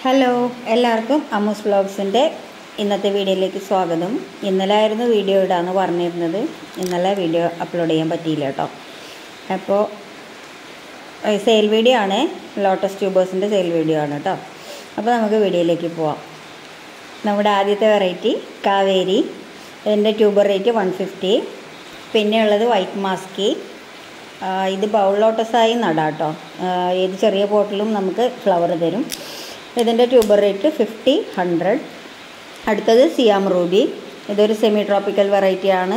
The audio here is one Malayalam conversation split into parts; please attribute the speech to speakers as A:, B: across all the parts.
A: ഹലോ എല്ലാവർക്കും അമ്മൂസ് വ്ളോഗ്സിന്റെ ഇന്നത്തെ വീഡിയോയിലേക്ക് സ്വാഗതം. ഇന്നലെ ആയിരുന്നു വീഡിയോ ഇടാന്ന് പറഞ്ഞിരുന്നത്. ഇന്നലെ വീഡിയോ അപ്ലോഡ് ചെയ്യാൻ പറ്റിയില്ല കേട്ടോ അപ്പോൾ സെയിൽ വീഡിയോ ആണ്. ലോട്ടസ് ട്യൂബേഴ്സിന്റെ സെയിൽ വീഡിയോ ആണ് കേട്ടോ അപ്പോൾ നമുക്ക് വീഡിയോയിലേക്ക് പോവാം. നമ്മുടെ ആദ്യത്തെ വെറൈറ്റി കാവേരി. ഇതിന്റെ ട്യൂബർ റേറ്റ് വൺ ഫിഫ്റ്റി പിന്നെ ഉള്ളത് വൈറ്റ് മാസ്കി ഇത് ബൗൾ ലോട്ടസായി നടാം കേട്ടോ ഏത് ചെറിയ ബോട്ടിലും നമുക്ക് ഫ്ലവർ തരും. ഇതിന്റെ ട്യൂബർ റേറ്റ് ഫിഫ്റ്റി ഹൺഡ്രഡ്. അടുത്തത് സിയാം റൂബി. ഇതൊരു സെമി ട്രോപ്പിക്കൽ വെറൈറ്റി ആണ്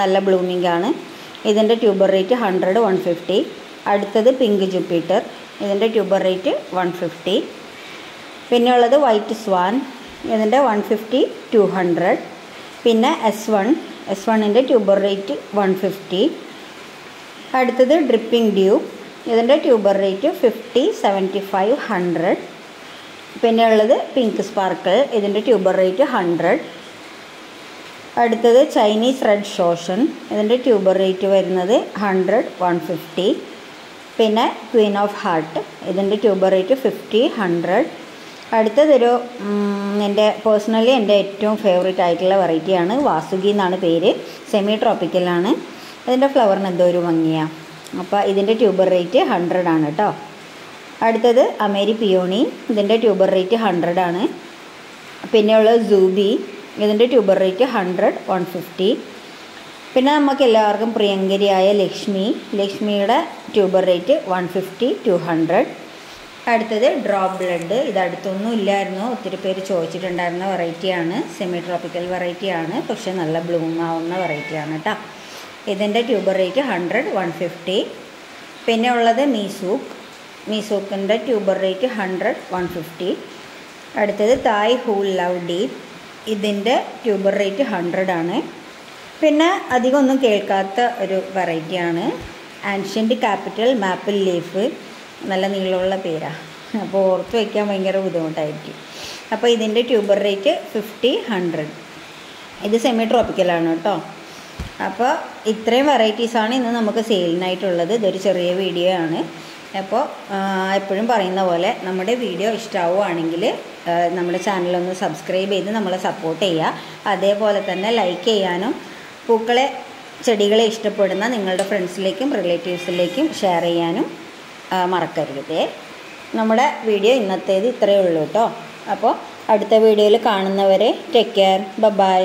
A: നല്ല ബ്ലൂമിംഗ് ആണ് ഇതിന്റെ tuber rate hundred one fifty. അടുത്തത് പിങ്ക് ജുപ്പിറ്റർ. ഇതിന്റെ ട്യൂബർ റേറ്റ് വൺ ഫിഫ്റ്റി. പിന്നെ ഉള്ളത് വൈറ്റ് സ്വാൻ. ഇതിന്റെ വൺ ഫിഫ്റ്റി ടു ഹൺഡ്രഡ്. പിന്നെ എസ് വൺ. എസ് വണ്ണിന്റെ ട്യൂബർ റേറ്റ് വൺ ഫിഫ്റ്റി. അടുത്തത് ഡ്രിപ്പിംഗ് ഡ്യൂ. ഇതിന്റെ tuber rate fifty seventy five hundred. പിന്നെ ഉള്ളത് പിങ്ക് സ്പാർക്കിൾ ഇതിന്റെ ട്യൂബർ റേറ്റ് ഹൺഡ്രഡ് അടുത്തത് ചൈനീസ് റെഡ് ഷോഷൻ ഇതിന്റെ ട്യൂബർ റേറ്റ് വരുന്നത് ഹൺഡ്രഡ് വൺ ഫിഫ്റ്റി പിന്നെ ക്വീൻ ഓഫ് ഹാർട്ട് ഇതിന്റെ ട്യൂബർ റേറ്റ് ഫിഫ്റ്റി ഹൺഡ്രഡ് അടുത്തതൊരു എന്റെ പേഴ്സണലി എന്റെ ഏറ്റവും ഫേവറേറ്റ് ആയിട്ടുള്ള വെറൈറ്റിയാണ് വാസുകി എന്നാണ് പേര്. സെമി ട്രോപ്പിക്കലാണ് ഇതിന്റെ ഫ്ലവറിന് എന്തോ ഒരു ഭംഗിയാണ് അപ്പോൾ ഇതിന്റെ ട്യൂബർ റേറ്റ് ഹൺഡ്രഡ് ആണ് കേട്ടോ അടുത്തത് അമേരി പിയോണി. ഇതിന്റെ ട്യൂബർ റേറ്റ് ഹൺഡ്രഡ് ആണ്. പിന്നെ ഉള്ളത് സൂബി. ഇതിന്റെ tuber rate hundred one fifty പിന്നെ നമുക്ക് എല്ലാവർക്കും പ്രിയങ്കരിയായ ലക്ഷ്മി. ലക്ഷ്മിയുടെ tuber rate one fifty two hundred അടുത്തത് ഡ്രോപ്പ് ബ്ലഡ്. ഇത് അടുത്തൊന്നും ഇല്ലായിരുന്നു. ഒത്തിരി പേര് ചോദിച്ചിട്ടുണ്ടായിരുന്ന വെറൈറ്റിയാണ് സെമി ട്രോപ്പിക്കൽ വെറൈറ്റിയാണ് പക്ഷേ നല്ല ബ്ലൂം ആവുന്ന വെറൈറ്റിയാണ് കേട്ടോ ഇതിന്റെ tuber rate hundred one fifty പിന്നെ ഉള്ളത് മീസൂക്ക്. മീസൂക്കിന്റെ tuber rate hundred one fifty. അടുത്തത് തായ് ഹൂൾ ലവ് ഡീപ് ഇതിന്റെ ട്യൂബർ റേറ്റ് ഹൺഡ്രഡ് ആണ്. പിന്നെ അധികം ഒന്നും കേൾക്കാത്ത ഒരു വെറൈറ്റിയാണ്. Ancient capital maple leaf. നല്ല നീളമുള്ള പേരാണ് അപ്പോൾ ഓർത്ത് വയ്ക്കാൻ ഭയങ്കര ബുദ്ധിമുട്ടായിരിക്കും. അപ്പോൾ ഇതിന്റെ ട്യൂബർ റേറ്റ് ഫിഫ്റ്റി ഹൺഡ്രഡ്. ഇത് സെമി ട്രോപ്പിക്കലാണ് കേട്ടോ. അപ്പോൾ ഇത്രയും വെറൈറ്റീസാണ് ഇന്ന് നമുക്ക് സെയിലിനായിട്ടുള്ളത്. ഇതൊരു ചെറിയ വീഡിയോ ആണ്. അപ്പോൾ എപ്പോഴും പറയുന്ന പോലെ നമ്മുടെ വീഡിയോ ഇഷ്ടമാവുകയാണെങ്കിൽ നമ്മുടെ ചാനലൊന്ന് സബ്സ്ക്രൈബ് ചെയ്ത് നമ്മളെ സപ്പോർട്ട് ചെയ്യുക. അതേപോലെ തന്നെ ലൈക്ക് ചെയ്യാനും പൂക്കളെ ചെടികളെ ഇഷ്ടപ്പെടുന്ന നിങ്ങളുടെ ഫ്രണ്ട്സിലേക്കും റിലേറ്റീവ്സിലേക്കും ഷെയർ ചെയ്യാനും മറക്കരുതേ. നമ്മുടെ വീഡിയോ ഇന്നത്തേത് ഇത്രയേ ഉള്ളൂ കേട്ടോ അപ്പോൾ അടുത്ത വീഡിയോയിൽ കാണുന്നവരെ ടേക്ക് കെയർ ബൈ